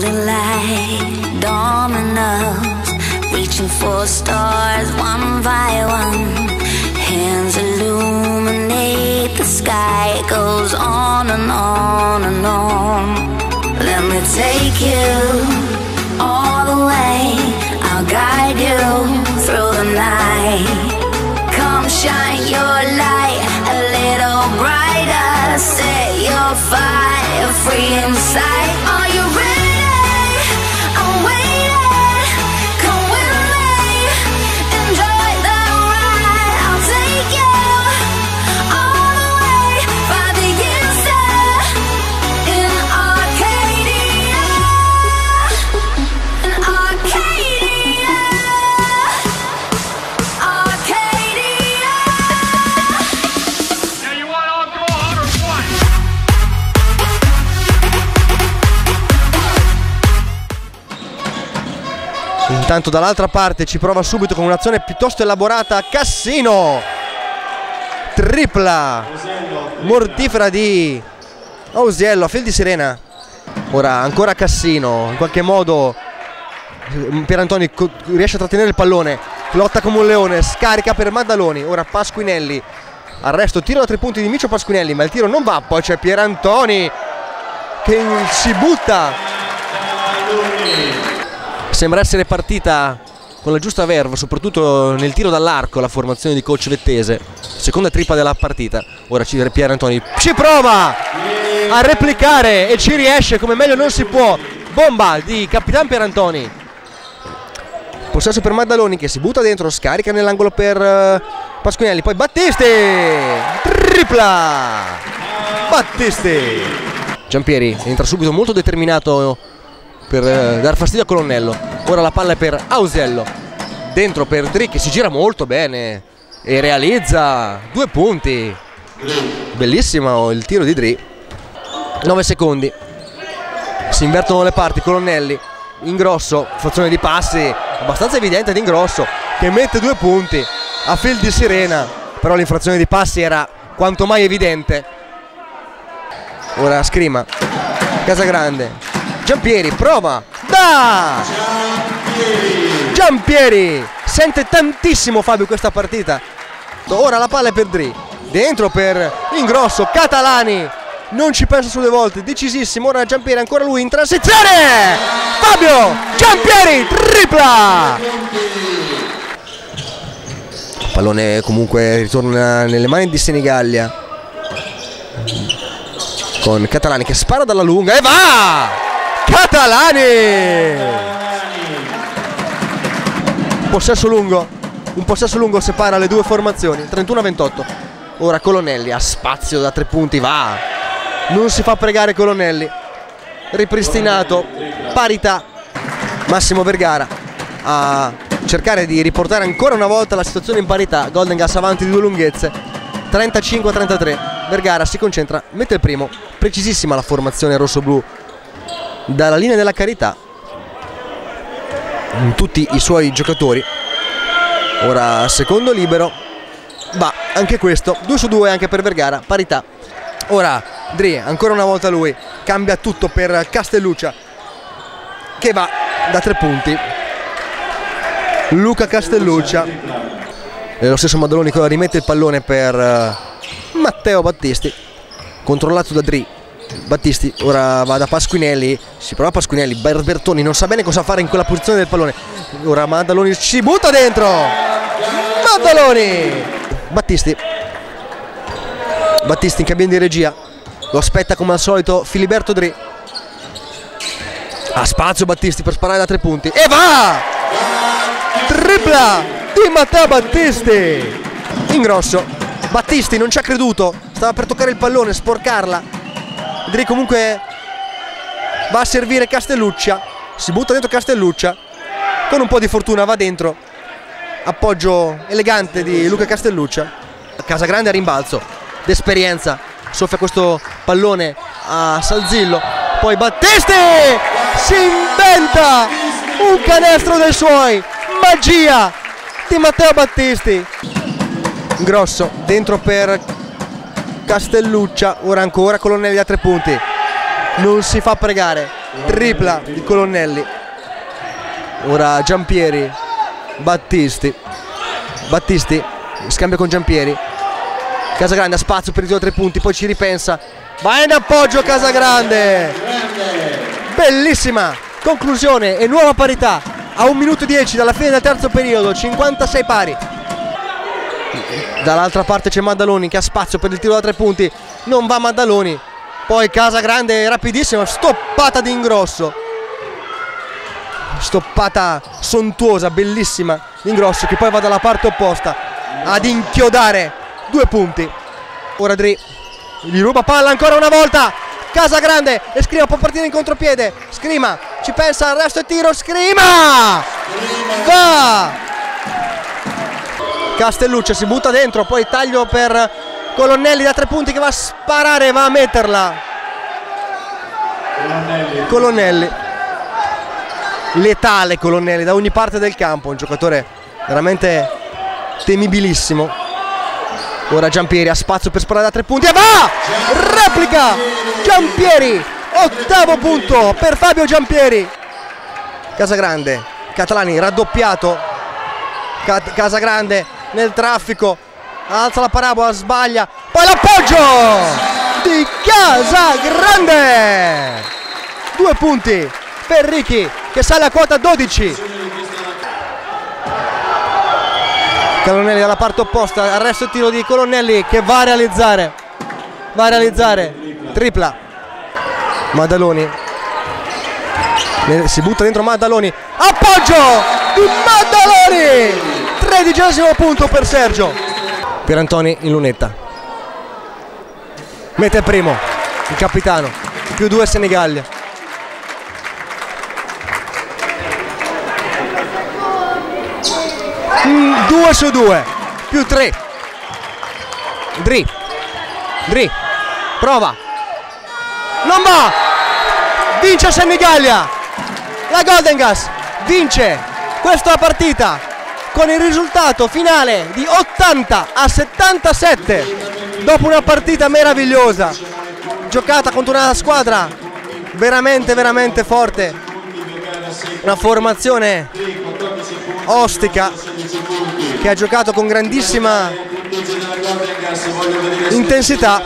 falling like dominoes, reaching for stars one by one. Hands illuminate the sky, it goes on and on and on. Let me take you all the way, I'll guide you through the night. Come shine your light a little brighter, set your fire free inside. Intanto dall'altra parte ci prova subito con un'azione piuttosto elaborata Cassino. Tripla mortifera di Ausiello a fil di sirena. Ora ancora Cassino, in qualche modo eh, Pierantoni riesce a trattenere il pallone, lotta come un leone, scarica per Maddaloni. Ora Pasquinelli, arresto, tiro da tre punti di Micio Pasquinelli, ma il tiro non va, poi c'è Pierantoni che si butta Sembra essere partita con la giusta verve, soprattutto nel tiro dall'arco, la formazione di coach Vettese. Seconda tripla della partita. Ora ci Pier Antoni ci prova a replicare e ci riesce come meglio non si può. Bomba di Capitan Pier Antoni. Possesso per Maddaloni che si butta dentro, scarica nell'angolo per eh, Pasquinelli. Poi Battisti! Tripla! Battisti! Giampieri entra subito molto determinato per eh, dar fastidio a Colonnello. Ora la palla è per Ausello. Dentro per Dri che si gira molto bene e realizza due punti. Bellissimo il tiro di Dri. 9 secondi. Si invertono le parti, Colonnelli. Ingrosso, frazione di passi abbastanza evidente di Ingrosso che mette due punti a fil di sirena. Però l'infrazione di passi era quanto mai evidente. Ora scrima. Casagrande. Giampieri prova. Da! Giampieri! Sente tantissimo Fabio questa partita. Ora la palla è per Dri. Dentro per Ingrosso. Catalani. Non ci pensa sulle volte. Decisissimo. Ora Giampieri ancora lui in transizione. Fabio Giampieri tripla. Pallone comunque ritorna nelle mani di Senigallia. Con Catalani che spara dalla lunga e va! Catalani! Possesso lungo, un possesso lungo separa le due formazioni, 31-28. Ora Colonnelli ha spazio da tre punti, va! Non si fa pregare Colonnelli. Ripristinato, parità. Massimo Vergara a cercare di riportare ancora una volta la situazione in parità. Golden Gas avanti di due lunghezze, 35-33. Vergara si concentra, mette il primo, precisissima la formazione rosso-blu dalla linea della carità tutti i suoi giocatori. Ora secondo libero va anche questo 2 su 2 anche per Vergara parità. Ora Dri ancora una volta lui cambia tutto per Castelluccia che va da tre punti. Luca Castelluccia e lo stesso Maddaloni che rimette il pallone per eh, Matteo Battisti controllato da Dri Battisti ora va da Pasquinelli si prova Pasquinelli Berbertoni non sa bene cosa fare in quella posizione del pallone. Ora Maddaloni ci butta dentro. Maddaloni! Battisti. Battisti in cabina di regia. Lo aspetta come al solito Filiberto Dri. Ha spazio Battisti per sparare da tre punti. E va! Tripla di Matteo Battisti. Ingrosso. Battisti non ci ha creduto. Stava per toccare il pallone sporcarla Dri comunque va a servire Castelluccia. Si butta dentro Castelluccia. Con un po' di fortuna va dentro. Appoggio elegante di Luca Castelluccia. Casagrande a rimbalzo. D'esperienza. Soffia questo pallone a Salzillo. Poi Battisti si inventa un canestro dei suoi. Magia di Matteo Battisti grosso. Dentro per Castelluccia ora ancora Colonnelli a tre punti non si fa pregare tripla di Colonnelli. Ora Giampieri, Battisti. Battisti scambia con Giampieri. Casagrande ha spazio per i due tre punti, poi ci ripensa. Va in appoggio Casagrande. Bellissima conclusione e nuova parità a 1 minuto 10 dalla fine del terzo periodo, 56 pari. Dall'altra parte c'è Maddaloni che ha spazio per il tiro da tre punti, non va Maddaloni. Poi Casagrande rapidissima, stoppata di ingrosso. Stoppata sontuosa, bellissima di ingrosso che poi va dalla parte opposta ad inchiodare due punti. Ora Dri gli ruba palla ancora una volta. Casagrande e Scrima può partire in contropiede. Scrima ci pensa al resto e tiro. Scrima! Va! Castelluccia si butta dentro, poi taglio per Colonnelli da tre punti che va a sparare, va a metterla. Colonnelli. Letale Colonnelli da ogni parte del campo, un giocatore veramente temibilissimo. Ora Giampieri ha spazio per sparare da tre punti e va! Replica! Giampieri! Ottavo punto per Fabio Giampieri. Casagrande, Catalani raddoppiato. Casagrande nel traffico. Alza la parabola, sbaglia. Poi l'appoggio di Casagrande. Due punti per Ricky che sale a quota 12. Colonnelli dalla parte opposta, arresto il tiro di Colonnelli che va a realizzare. Va a realizzare. Tripla. Maddaloni. Si butta dentro Maddaloni. Appoggio di Maddaloni. Tredicesimo punto per Sergio. Pierantoni in lunetta. Mette primo. Il capitano. Più due Senigallia. Mm, due su due. Più tre. Dri. Dri. Prova. Non va. Vince Senigallia. La Golden Gas vince questa partita con il risultato finale di 80 a 77 dopo una partita meravigliosa giocata contro una squadra veramente veramente forte. Una formazione ostica che ha giocato con grandissima intensità